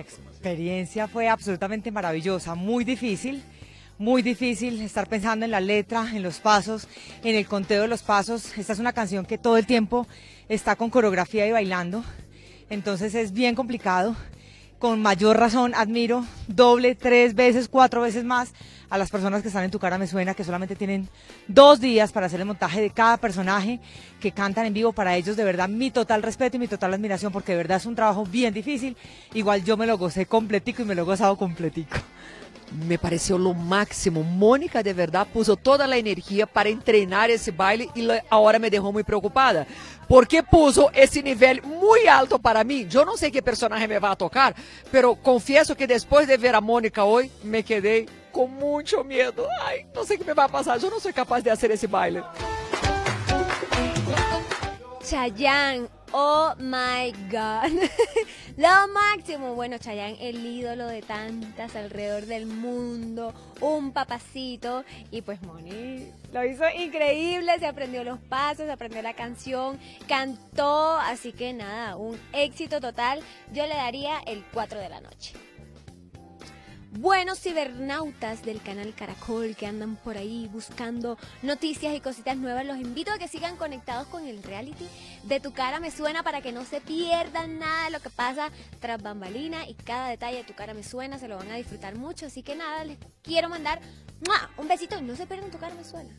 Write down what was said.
experiencia fue absolutamente maravillosa, muy difícil, muy difícil estar pensando en la letra, en los pasos, en el conteo de los pasos. Esta es una canción que todo el tiempo está con coreografía y bailando, entonces es bien complicado. Con mayor razón admiro doble, tres veces, cuatro veces más a las personas que están en Tu cara me suena, que solamente tienen dos días para hacer el montaje de cada personaje, que cantan en vivo. Para ellos, de verdad, mi total respeto y mi total admiración, porque de verdad es un trabajo bien difícil. Igual yo me lo gocé completico y me lo he gozado completico. Me pareceu lo máximo. Mônica, de verdade, puso toda a energia para treinar esse baile e a hora me deixou muito preocupada. Porque puso esse nível muito alto para mim. Eu não sei que personagem me vai tocar, pero confieso que depois de ver a Mônica hoje, me quedei com muito medo. Ai, não sei o que me vai passar. Eu não sou capaz de fazer esse baile. Chayanne, oh my god. Lo máximo. Bueno, Chayanne, el ídolo de tantas alrededor del mundo, un papacito. Y pues Moni lo hizo increíble, se aprendió los pasos, se aprendió la canción, cantó. Así que nada, un éxito total. Yo le daría el 4 de la noche buenos cibernautas del canal Caracol que andan por ahí buscando noticias y cositas nuevas, los invito a que sigan conectados con el reality de Tu Cara Me Suena para que no se pierdan nada de lo que pasa tras bambalina y cada detalle de Tu Cara Me Suena se lo van a disfrutar mucho. Así que nada, les quiero mandar un besito y no se pierdan Tu Cara Me Suena.